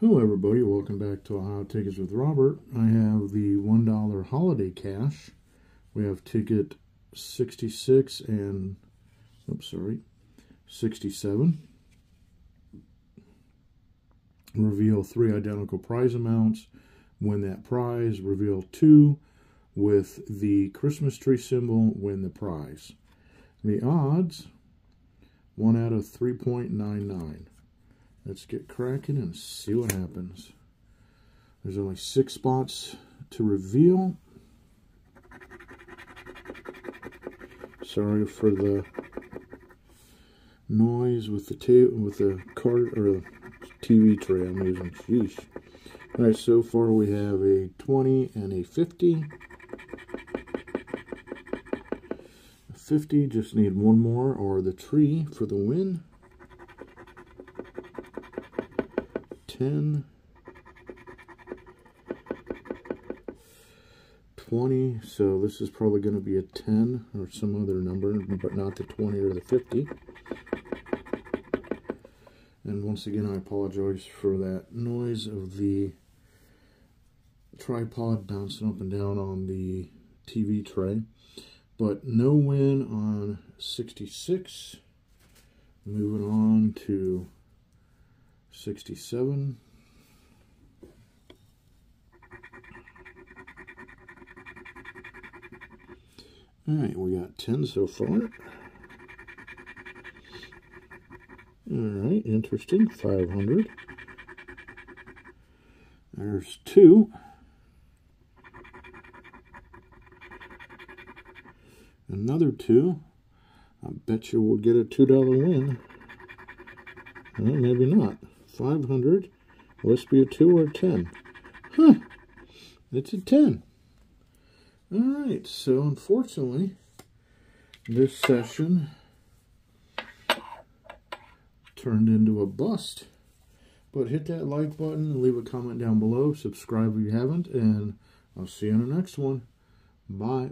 Hello everybody, welcome back to Ohio Tickets with Robert. I have the $1 holiday cash. We have ticket 66 and, oops, sorry, 67. Reveal three identical prize amounts. Win that prize. Reveal two with the Christmas tree symbol. Win the prize. The odds, 1 out of 3.99. Let's get cracking and see what happens. There's only six spots to reveal. Sorry for the noise with the tape with the card or TV tray I'm using. Sheesh. All right, so far we have a 20 and a 50. A 50, just need one more or the tree for the win. 10, 20, so this is probably going to be a 10 or some other number, but not the 20 or the 50. And once again, I apologize for that noise of the tripod bouncing up and down on the TV tray. But no win on 66. Moving on to 67. All right, we got 10 so far. All right, interesting. 500. There's two. Another two. I bet you we'll get a $2 win. Well, maybe not. 500. Must be a 2 or a 10. Huh. It's a 10. Alright, so unfortunately, this session turned into a bust. But hit that like button, leave a comment down below, subscribe if you haven't, and I'll see you in the next one. Bye.